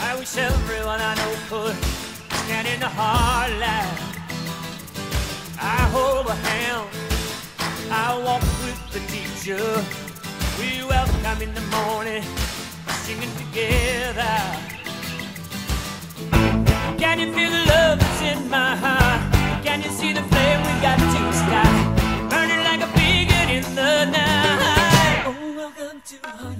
I wish everyone I know could stand in the heartlight. I hold a hand, I walk with the teacher. We welcome in the morning, singing together. Can you feel the love that's in my heart? Can you see the flame we got to the sky, Burning like a beacon in the night. Oh, welcome to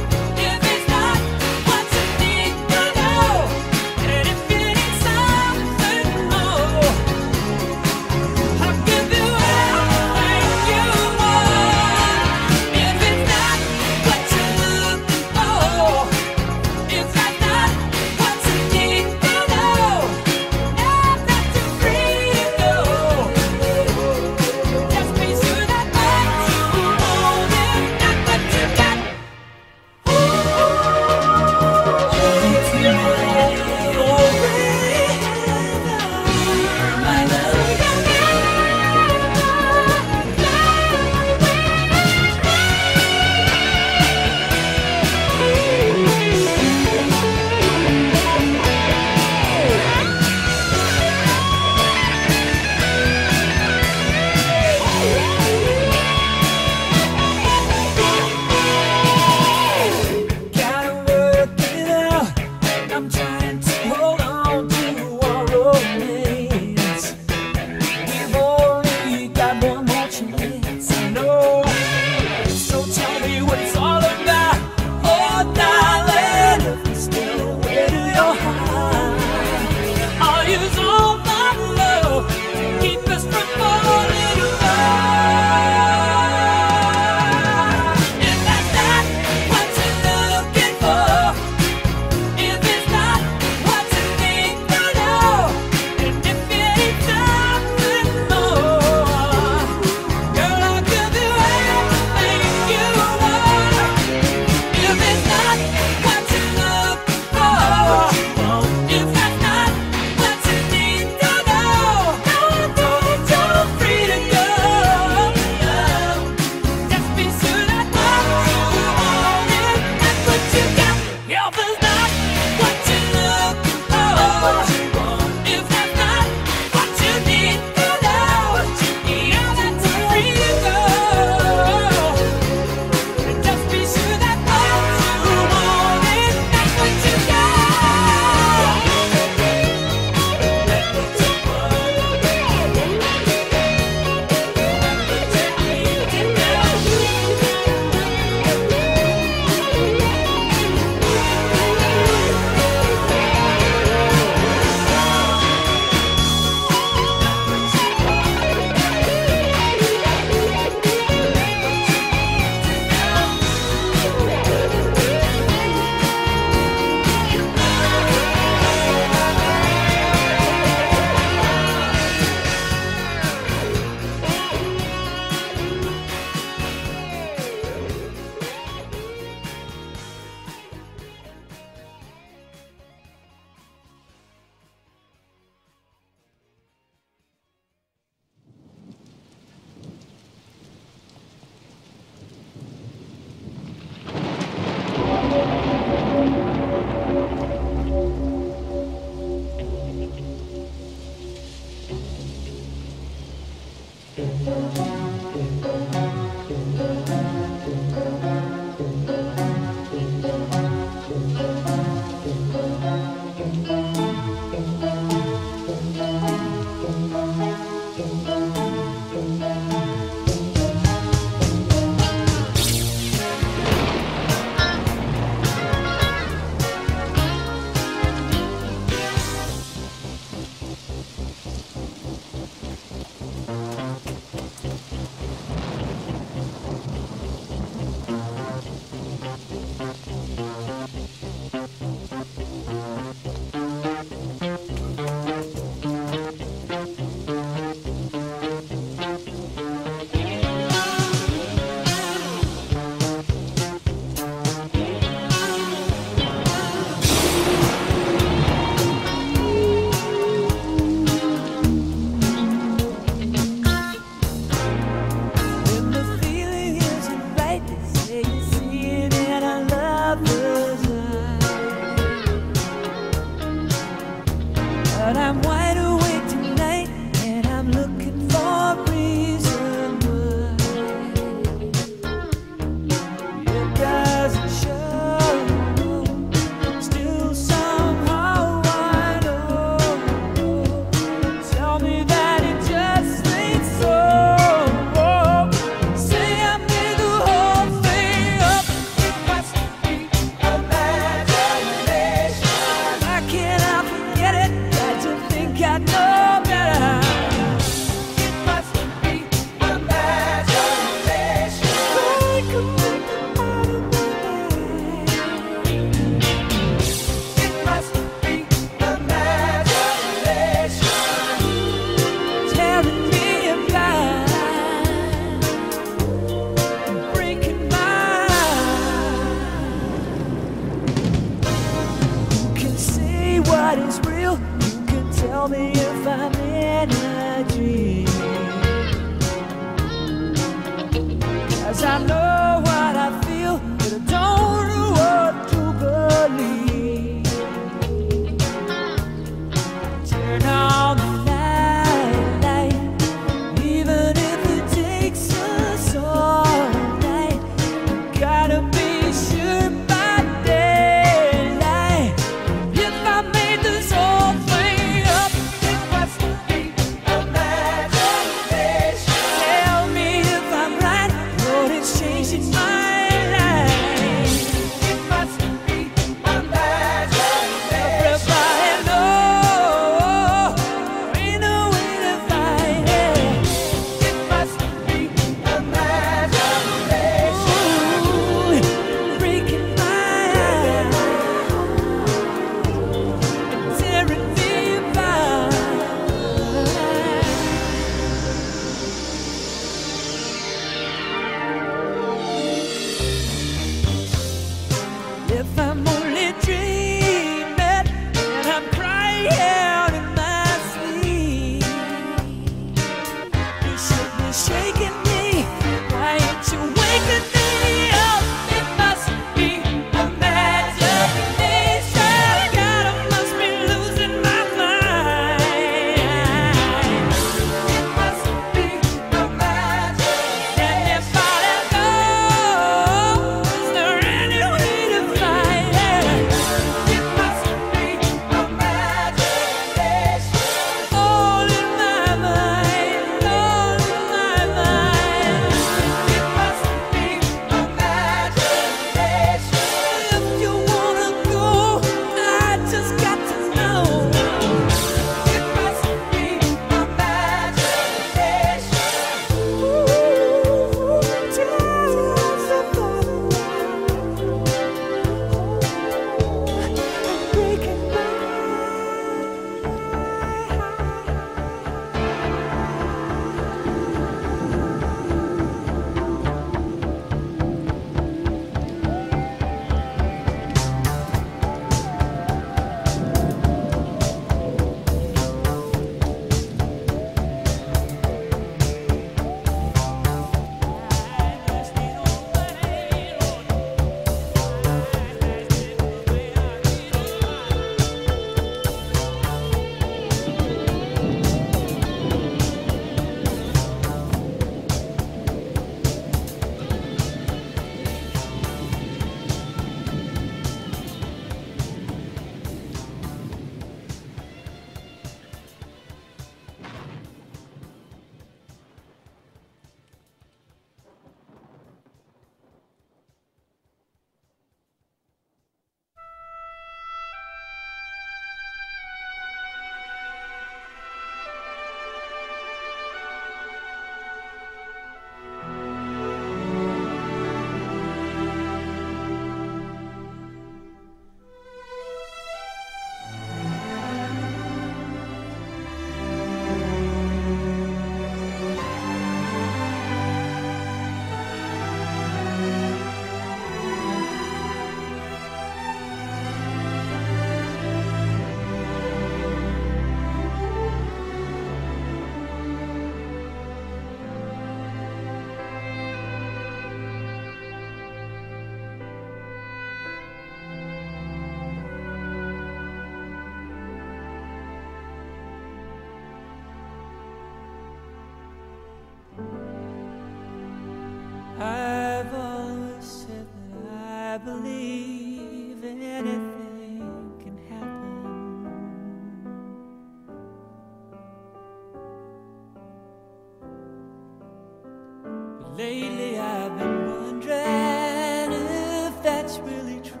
lately I've been wondering if that's really true.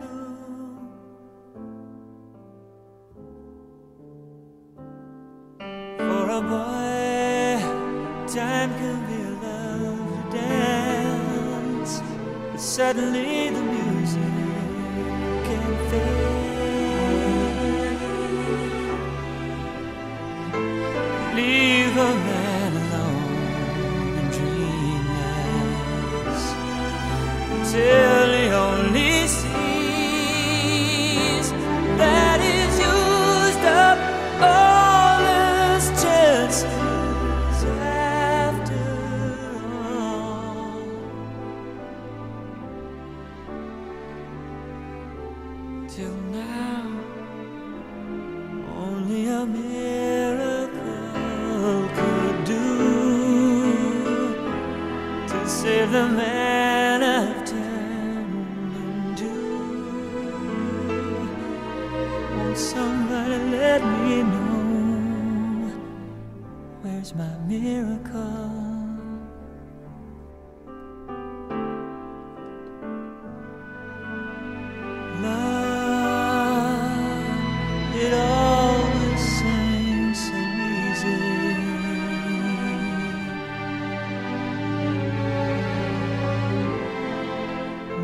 For a boy, time can be a lovely dance, but suddenly the music can fade.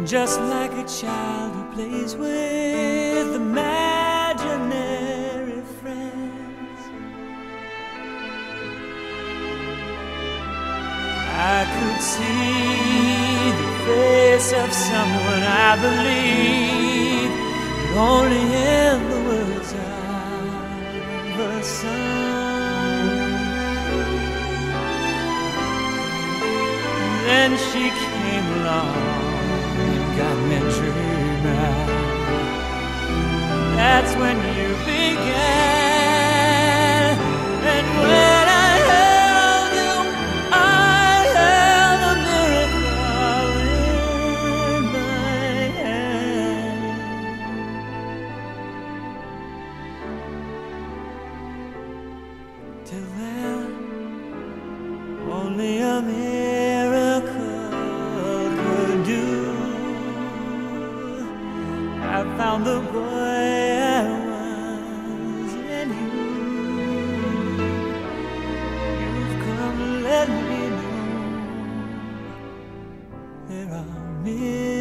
Just like a child who plays with imaginary friends. I could see the face of someone I believe but only in the words of a song. Then she came along got me dreaming. That's when you began. a me.